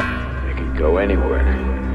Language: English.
I could go anywhere.